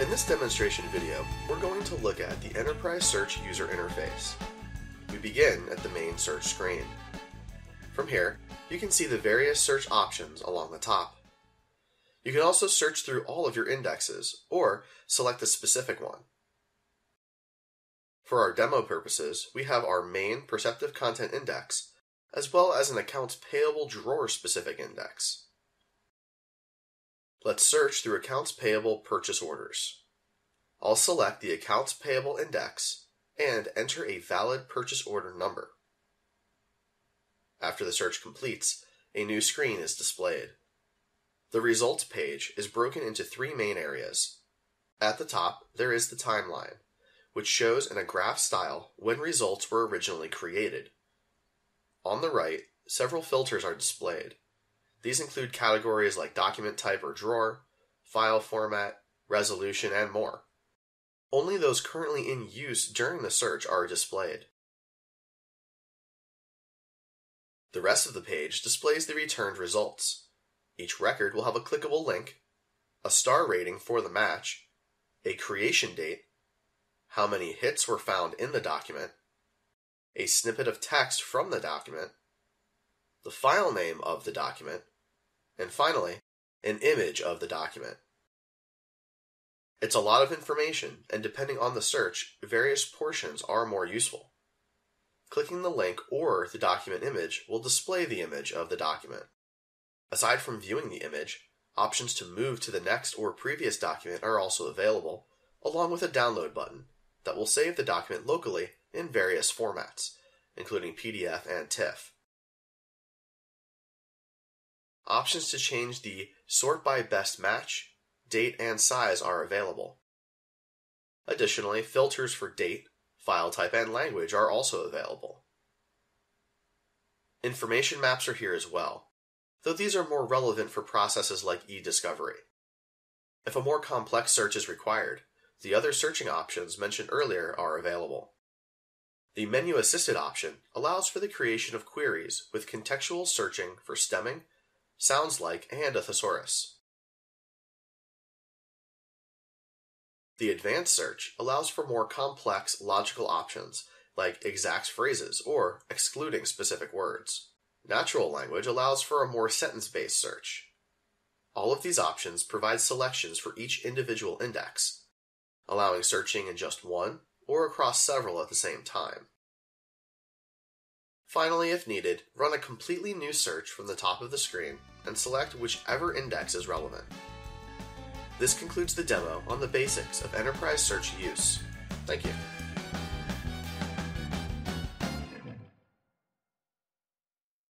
In this demonstration video, we're going to look at the Enterprise Search user interface. We begin at the main search screen. From here, you can see the various search options along the top. You can also search through all of your indexes, or select a specific one. For our demo purposes, we have our main Perceptive Content Index, as well as an Accounts Payable drawer specific index. Let's search through Accounts Payable Purchase Orders. I'll select the Accounts Payable Index and enter a valid purchase order number. After the search completes, a new screen is displayed. The results page is broken into three main areas. At the top, there is the timeline, which shows in a graph style when results were originally created. On the right, several filters are displayed. These include categories like document type or drawer, file format, resolution, and more. Only those currently in use during the search are displayed. The rest of the page displays the returned results. Each record will have a clickable link, a star rating for the match, a creation date, how many hits were found in the document, a snippet of text from the document, the file name of the document, and finally, an image of the document. It's a lot of information, and depending on the search, various portions are more useful. Clicking the link or the document image will display the image of the document. Aside from viewing the image, options to move to the next or previous document are also available, along with a download button that will save the document locally in various formats, including PDF and TIFF. Options to change the sort by best match, date, and size are available. Additionally, filters for date, file type, and language are also available. Information maps are here as well, though these are more relevant for processes like e-discovery. If a more complex search is required, the other searching options mentioned earlier are available. The menu assisted option allows for the creation of queries with contextual searching for stemming, sounds like, and a thesaurus. The advanced search allows for more complex logical options like exact phrases or excluding specific words. Natural language allows for a more sentence based search. All of these options provide selections for each individual index, allowing searching in just one or across several at the same time. Finally, if needed, run a completely new search from the top of the screen and select whichever index is relevant. This concludes the demo on the basics of enterprise search use. Thank you.